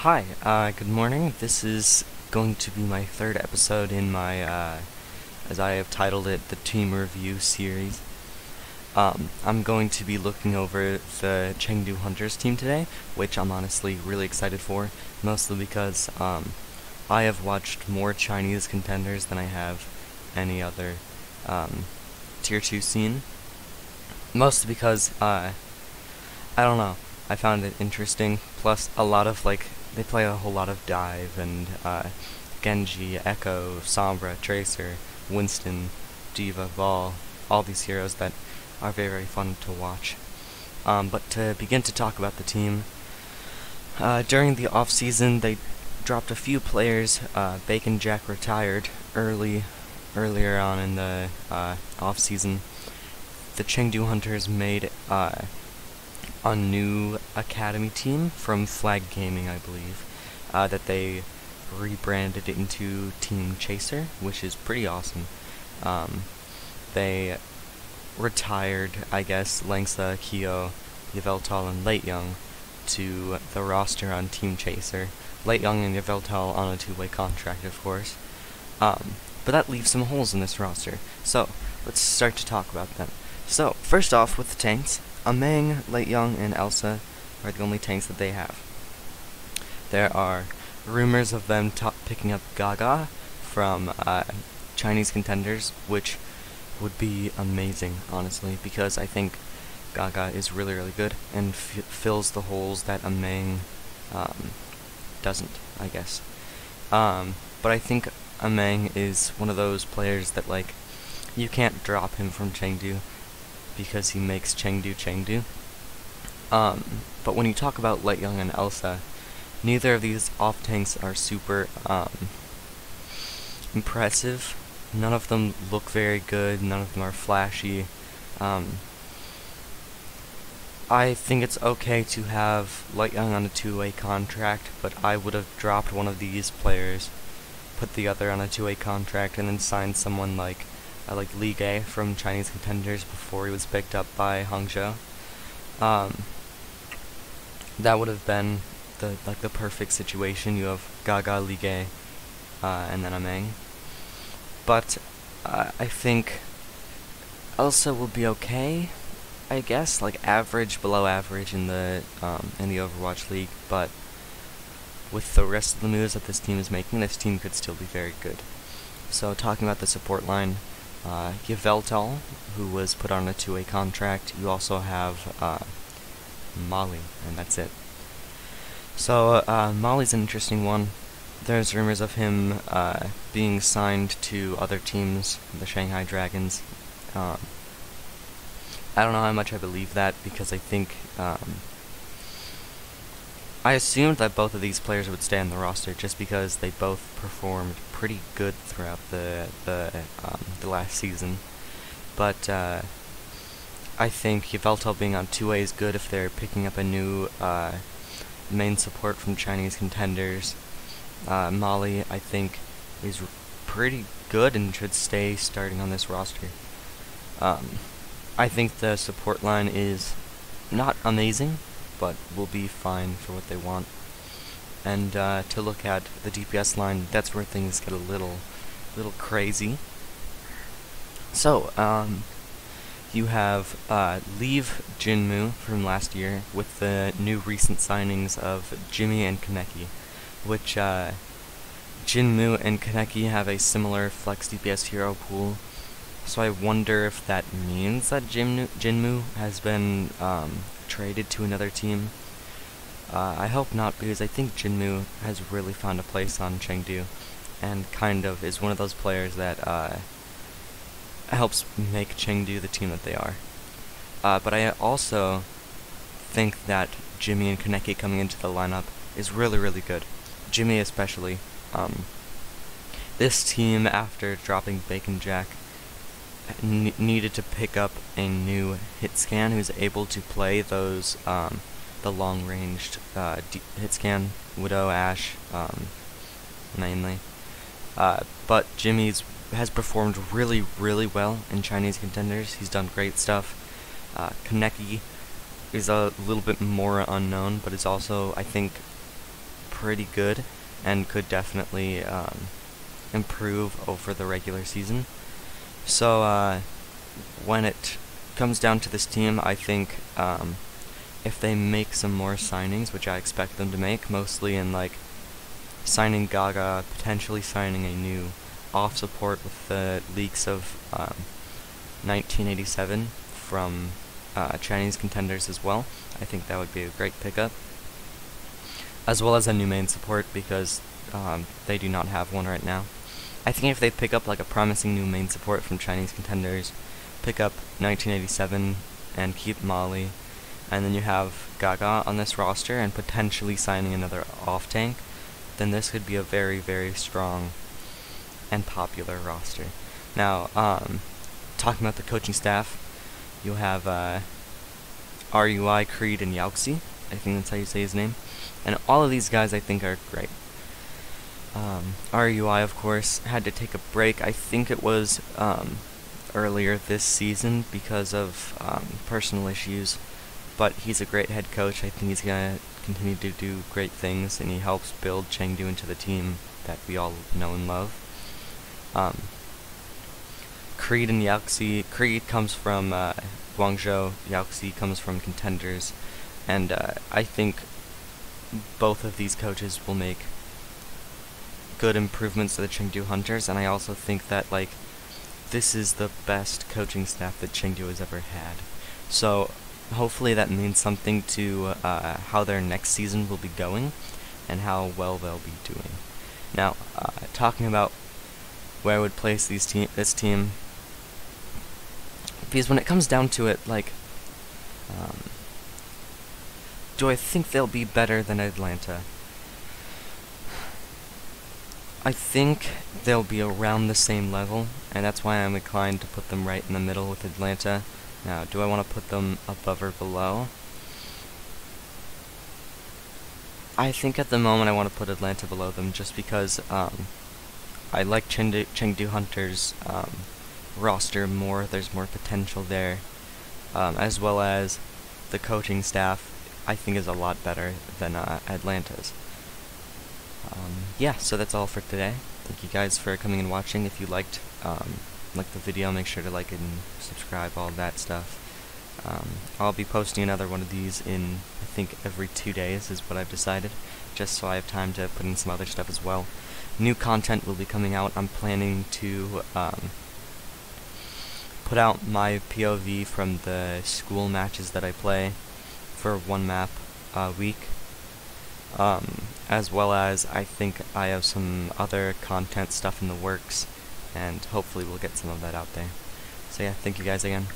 Hi, uh, good morning. This is going to be my third episode in my, uh, as I have titled it, the Team Review series. Um, I'm going to be looking over the Chengdu Hunters team today, which I'm honestly really excited for, mostly because um, I have watched more Chinese contenders than I have any other um, Tier 2 scene. Mostly because, uh, I don't know, I found it interesting, plus a lot of, like, they play a whole lot of Dive and uh, Genji, Echo, Sombra, Tracer, Winston, D.Va, Vol, all these heroes that are very, very fun to watch. Um, but to begin to talk about the team, uh, during the off season they dropped a few players. Uh, Bacon Jack retired early, earlier on in the uh, off season. The Chengdu Hunters made uh, a new academy team from Flag Gaming, I believe, uh, that they rebranded into Team Chaser, which is pretty awesome. Um, they retired, I guess, Lengsa, Kyo, Yveltal, and Late Young to the roster on Team Chaser. Late Young and Yveltal on a two-way contract, of course. Um, but that leaves some holes in this roster. So, let's start to talk about them. So, first off, with the tanks, Ameng, Late Young, and Elsa are the only tanks that they have. There are rumors of them picking up Gaga from uh, Chinese contenders, which would be amazing, honestly, because I think Gaga is really, really good and fills the holes that Ameng um, doesn't, I guess. Um, but I think Ameng is one of those players that, like, you can't drop him from Chengdu because he makes Chengdu Chengdu. Um, but when you talk about Late Young and Elsa, neither of these off tanks are super um, impressive None of them look very good, none of them are flashy. Um, I think it's okay to have Late Young on a two-way contract, but I would have dropped one of these players, put the other on a two-way contract, and then signed someone like like Li Ge from Chinese Contenders before he was picked up by Hangzhou. Um, that would have been the like the perfect situation. You have Gaga, Li Ge, uh, and then Ameng but uh, I think Elsa will be okay. I guess like average, below average in the um, in the Overwatch League, but with the rest of the moves that this team is making, this team could still be very good. So talking about the support line, uh, who was put on a two-way contract. You also have uh, Molly, and that's it. So uh, Molly's an interesting one there's rumors of him uh, being signed to other teams, the Shanghai Dragons. Um, I don't know how much I believe that because I think um, I assumed that both of these players would stay on the roster just because they both performed pretty good throughout the the um, the last season. But uh, I think Yveltal being on two A is good if they're picking up a new uh, main support from Chinese contenders. Uh, Molly, I think, is pretty good and should stay starting on this roster. Um, I think the support line is not amazing, but will be fine for what they want. And uh, to look at the DPS line, that's where things get a little, little crazy. So, um, you have uh, Leave Jinmu from last year with the new recent signings of Jimmy and Kaneki which uh, Jinmu and Kaneki have a similar flex DPS hero pool. So I wonder if that means that Jinmu, Jinmu has been um, traded to another team. Uh, I hope not, because I think Jinmu has really found a place on Chengdu, and kind of is one of those players that uh, helps make Chengdu the team that they are. Uh, but I also think that Jimmy and Kaneki coming into the lineup is really, really good. Jimmy especially. Um, this team, after dropping Bacon Jack, needed to pick up a new hit scan who's able to play those um, the long-ranged uh, hit scan Widow Ash um, mainly. Uh, but Jimmy's has performed really, really well in Chinese contenders. He's done great stuff. Uh, Kaneki is a little bit more unknown, but is also, I think, pretty good and could definitely um, improve over the regular season. So uh, when it comes down to this team, I think um, if they make some more signings, which I expect them to make, mostly in like signing Gaga, potentially signing a new off support with the leaks of um, 1987 from uh, Chinese contenders as well. I think that would be a great pickup. As well as a new main support because um, they do not have one right now. I think if they pick up like a promising new main support from Chinese contenders, pick up 1987 and keep Molly, and then you have Gaga on this roster and potentially signing another off tank, then this could be a very, very strong and popular roster. Now, um, talking about the coaching staff, you'll have uh, RUI, Creed, and Yauxi. I think that's how you say his name. And all of these guys I think are great. Um, RUI, of course, had to take a break. I think it was um, earlier this season because of um, personal issues. But he's a great head coach. I think he's going to continue to do great things, and he helps build Chengdu into the team that we all know and love. Um, Creed and Yauxi. Creed comes from uh, Guangzhou. Yauxi comes from Contenders. And uh, I think both of these coaches will make good improvements to the Chengdu Hunters, and I also think that like this is the best coaching staff that Chengdu has ever had. So hopefully that means something to uh, how their next season will be going and how well they'll be doing. Now, uh, talking about where I would place these te this team, because when it comes down to it, like, um, do I think they'll be better than Atlanta? I think they'll be around the same level, and that's why I'm inclined to put them right in the middle with Atlanta. Now, do I want to put them above or below? I think at the moment I want to put Atlanta below them just because um, I like Chengdu, Chengdu Hunter's um, roster more. There's more potential there, um, as well as the coaching staff. I think is a lot better than uh, Atlanta's. Um, yeah, so that's all for today. Thank you guys for coming and watching. If you liked um, like the video, make sure to like it and subscribe, all that stuff. Um, I'll be posting another one of these in, I think, every two days is what I've decided, just so I have time to put in some other stuff as well. New content will be coming out. I'm planning to um, put out my POV from the school matches that I play for one map a week. Um, as well as I think I have some other content stuff in the works, and hopefully we'll get some of that out there. So yeah, thank you guys again.